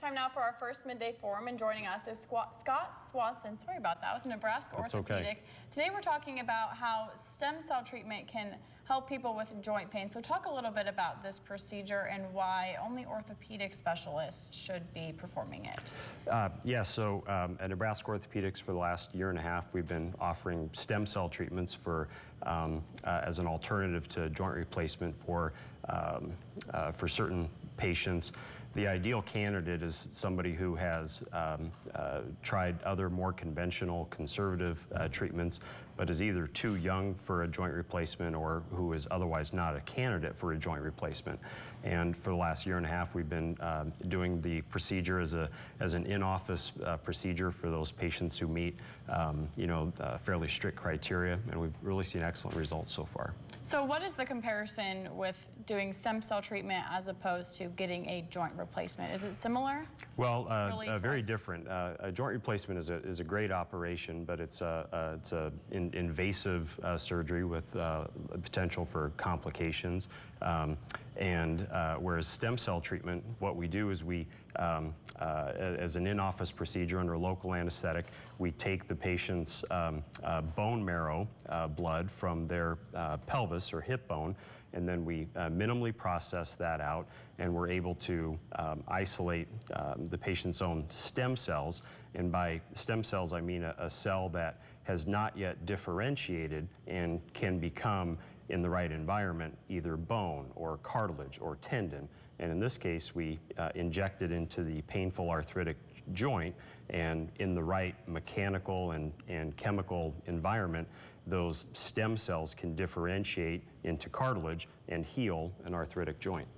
Time now for our first midday forum, and joining us is Scott Swanson. Sorry about that, with Nebraska That's Orthopedic. Okay. Today we're talking about how stem cell treatment can help people with joint pain. So talk a little bit about this procedure and why only orthopedic specialists should be performing it. Uh, yeah, so um, at Nebraska Orthopedics for the last year and a half, we've been offering stem cell treatments for um, uh, as an alternative to joint replacement for um, uh, for certain patients the ideal candidate is somebody who has um, uh, tried other more conventional conservative uh, treatments, but is either too young for a joint replacement or who is otherwise not a candidate for a joint replacement. And for the last year and a half, we've been um, doing the procedure as, a, as an in-office uh, procedure for those patients who meet, um, you know, uh, fairly strict criteria, and we've really seen excellent results so far. So what is the comparison with doing stem cell treatment as opposed to getting a joint replacement? Is it similar? Well, uh, really uh, very different. Uh, a joint replacement is a, is a great operation, but it's a, it's a in, invasive uh, surgery with uh, potential for complications. Um, and uh, whereas stem cell treatment, what we do is we, um, uh, as an in-office procedure under local anesthetic, we take the patient's um, uh, bone marrow uh, blood from their uh, pelvis or hip bone, and then we uh, minimally process that out, and we're able to um, isolate um, the patient's own stem cells. And by stem cells, I mean a, a cell that has not yet differentiated and can become in the right environment, either bone or cartilage or tendon. And in this case, we uh, inject it into the painful arthritic joint, and in the right mechanical and, and chemical environment, those stem cells can differentiate into cartilage and heal an arthritic joint.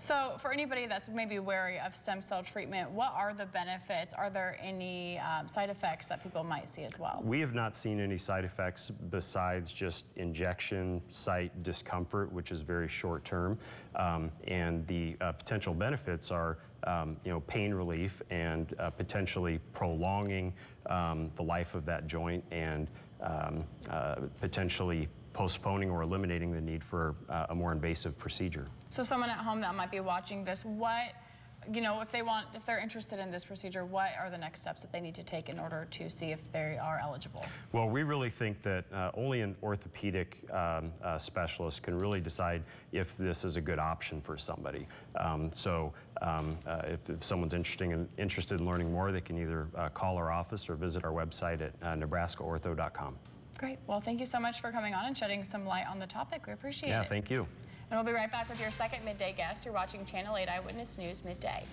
So for anybody that's maybe wary of stem cell treatment, what are the benefits? Are there any um, side effects that people might see as well? We have not seen any side effects besides just injection site discomfort, which is very short term. Um, and the uh, potential benefits are um, you know, pain relief and uh, potentially prolonging um, the life of that joint and um, uh, potentially postponing or eliminating the need for uh, a more invasive procedure. So someone at home that might be watching this, what, you know, if they want, if they're interested in this procedure, what are the next steps that they need to take in order to see if they are eligible? Well, we really think that uh, only an orthopedic um, uh, specialist can really decide if this is a good option for somebody. Um, so um, uh, if, if, someone's interested in, interested in learning more, they can either uh, call our office or visit our website at uh, nebraskaortho.com. Great. Well, thank you so much for coming on and shedding some light on the topic. We appreciate yeah, it. Yeah, thank you. And we'll be right back with your second midday guest. You're watching Channel 8 Eyewitness News Midday.